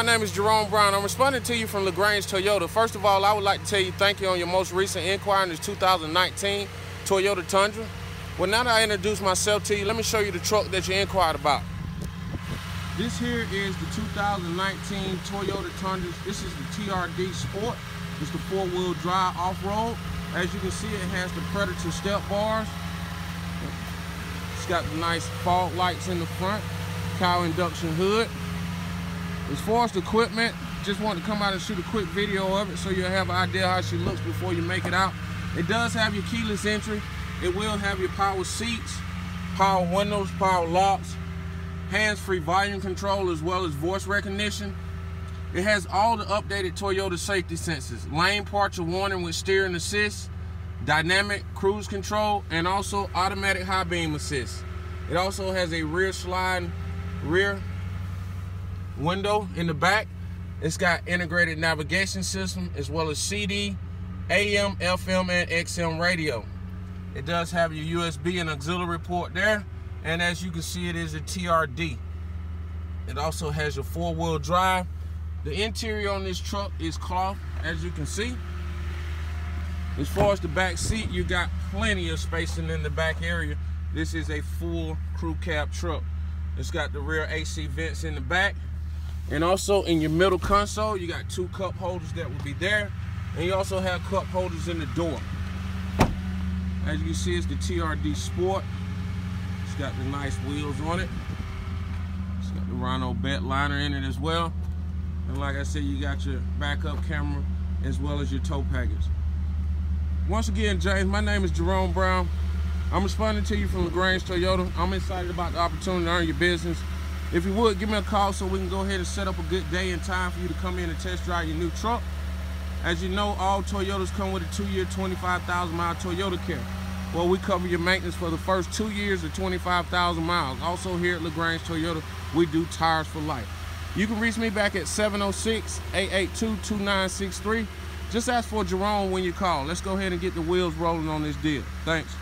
My name is Jerome Brown. I'm responding to you from LaGrange Toyota. First of all, I would like to tell you thank you on your most recent inquiry in this 2019 Toyota Tundra. Well, now that I introduced myself to you, let me show you the truck that you inquired about. This here is the 2019 Toyota Tundra. This is the TRD Sport. It's the four-wheel drive off-road. As you can see, it has the Predator step bars. It's got the nice fog lights in the front, cowl induction hood. As far as the equipment, just want to come out and shoot a quick video of it so you'll have an idea how she looks before you make it out. It does have your keyless entry. It will have your power seats, power windows, power locks, hands-free volume control as well as voice recognition. It has all the updated Toyota safety sensors, lane departure warning with steering assist, dynamic cruise control, and also automatic high beam assist. It also has a rear slide rear window in the back. It's got integrated navigation system as well as CD, AM, FM, and XM radio. It does have your USB and auxiliary port there. And as you can see, it is a TRD. It also has your four-wheel drive. The interior on this truck is cloth, as you can see. As far as the back seat, you got plenty of spacing in the back area. This is a full crew cab truck. It's got the rear AC vents in the back. And also in your middle console, you got two cup holders that will be there. And you also have cup holders in the door. As you can see, it's the TRD Sport. It's got the nice wheels on it. It's got the Rhino bed liner in it as well. And like I said, you got your backup camera as well as your tow package. Once again, James, my name is Jerome Brown. I'm responding to you from LaGrange Toyota. I'm excited about the opportunity to earn your business. If you would, give me a call so we can go ahead and set up a good day and time for you to come in and test drive your new truck. As you know, all Toyotas come with a two-year, 25,000 mile Toyota care. Well, we cover your maintenance for the first two years of 25,000 miles. Also here at LaGrange Toyota, we do tires for life. You can reach me back at 706-882-2963. Just ask for Jerome when you call. Let's go ahead and get the wheels rolling on this deal. Thanks.